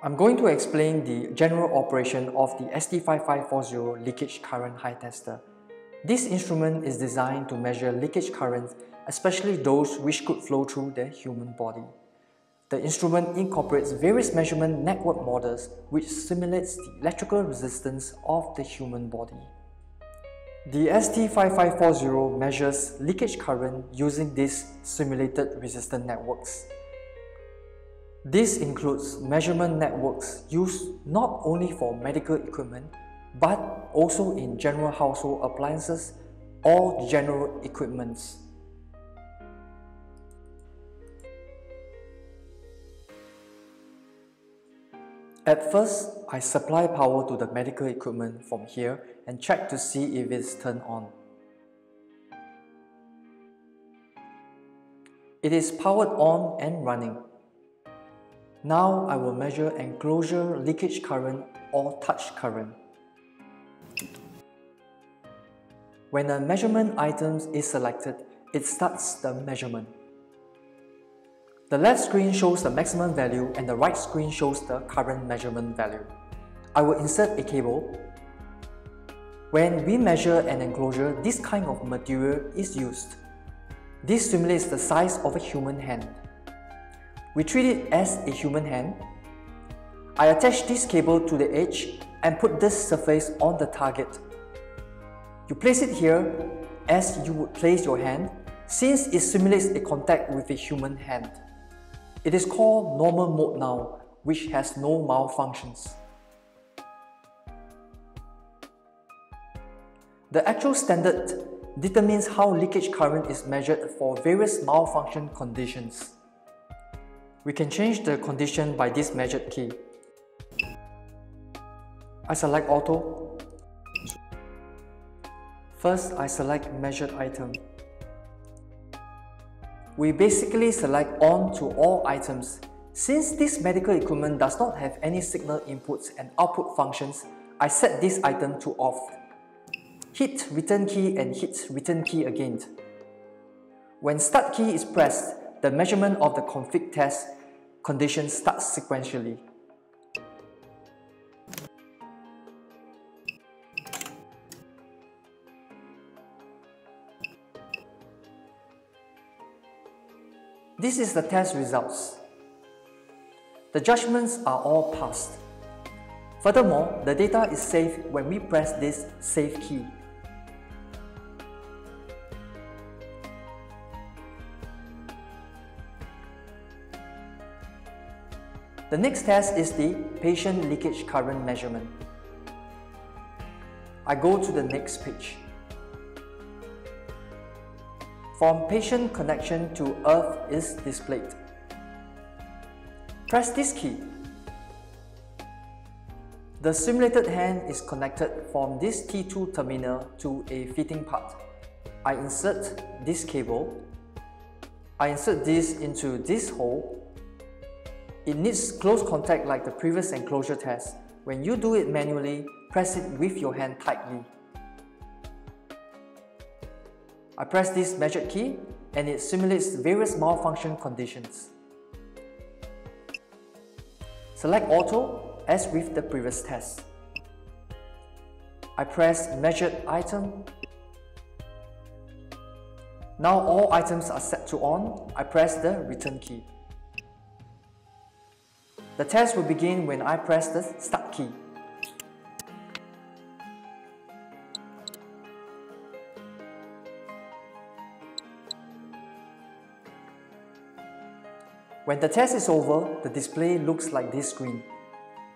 I'm going to explain the general operation of the ST5540 leakage current HiTester. This instrument is designed to measure leakage currents, especially those which could flow through the human body. The instrument incorporates various measurement network models which simulates the electrical resistance of the human body. The ST5540 measures leakage current using these simulated resistance networks. This includes measurement networks used not only for medical equipment but also in general household appliances or general equipments. At first, I supply power to the medical equipment from here and check to see if it's turned on. It is powered on and running. Now I will measure enclosure leakage current or touch current. When a measurement item is selected, it starts the measurement. The left screen shows the maximum value and the right screen shows the current measurement value. I will insert a cable. When we measure an enclosure, this kind of material is used. This simulates the size of a human hand. We treat it as a human hand. I attach this cable to the edge and put this surface on the target. You place it here as you would place your hand since it simulates a contact with a human hand. It is called normal mode now, which has no malfunctions. The actual standard determines how leakage current is measured for various malfunction conditions. We can change the condition by this measured key. I select auto. First, I select measured item. We basically select on to all items. Since this medical equipment does not have any signal inputs and output functions, I set this item to off. Hit return key and hit return key again. When start key is pressed, the measurement of the config test condition starts sequentially. This is the test results. The judgments are all passed. Furthermore, the data is saved when we press this Save key. The next test is the patient leakage current measurement. I go to the next page. From patient connection to earth is displayed. Press this key. The simulated hand is connected from this T2 terminal to a fitting part. I insert this cable. I insert this into this hole it needs close contact like the previous enclosure test. When you do it manually, press it with your hand tightly. I press this measured key and it simulates various malfunction conditions. Select Auto as with the previous test. I press Measured Item. Now all items are set to on, I press the Return key. The test will begin when I press the Start key. When the test is over, the display looks like this screen.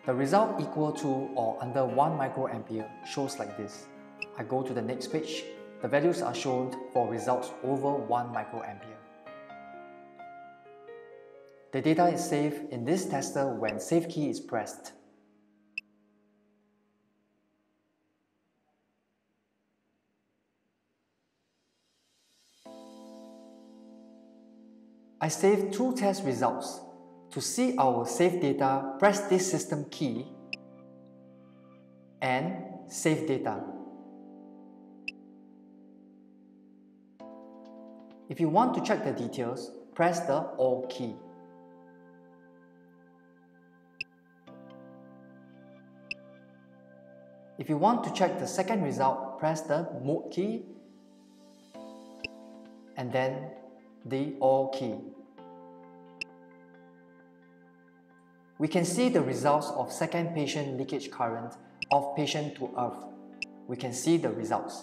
The result equal to or under 1 microampere shows like this. I go to the next page. The values are shown for results over 1 microampere. The data is saved in this tester when Save key is pressed. I save two test results. To see our saved data, press this system key and save data. If you want to check the details, press the All key. If you want to check the second result, press the Mode key and then the All key. We can see the results of second patient leakage current of patient to earth. We can see the results.